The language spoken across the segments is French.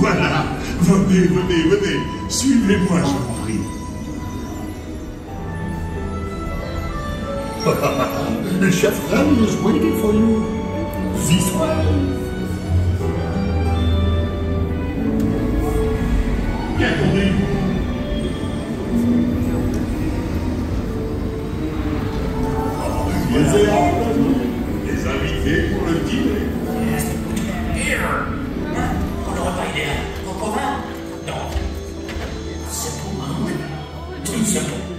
Voilà, venez, venez, venez, suivez-moi, je vous prie. The chef is waiting for you. This way. 一千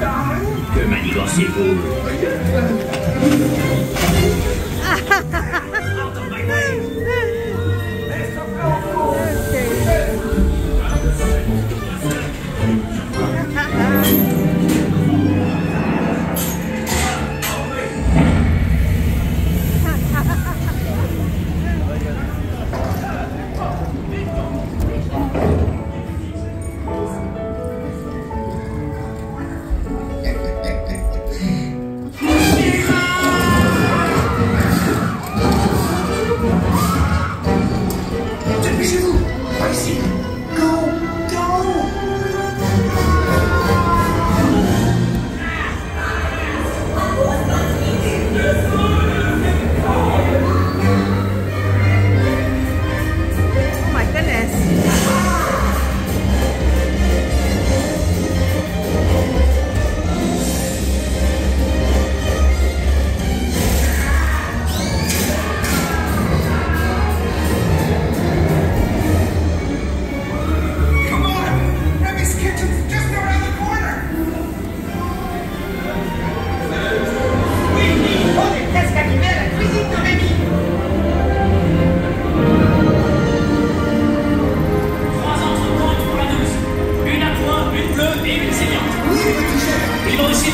Que manigancez-vous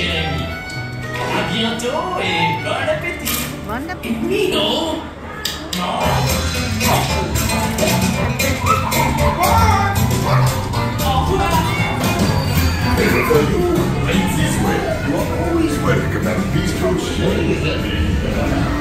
À bientôt et bon appétit. Bon appétit. Non. Non. You way, are always welcome at Bistro Jérémy.